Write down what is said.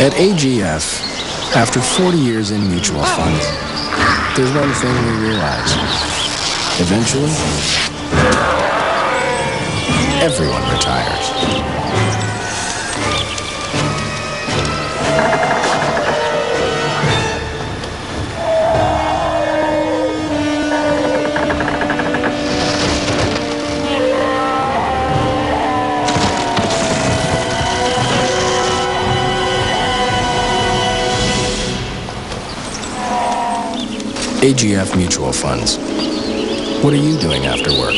At AGF, after 40 years in mutual funds, there's one thing we realize. Eventually, everyone retires. AGF Mutual Funds. What are you doing after work?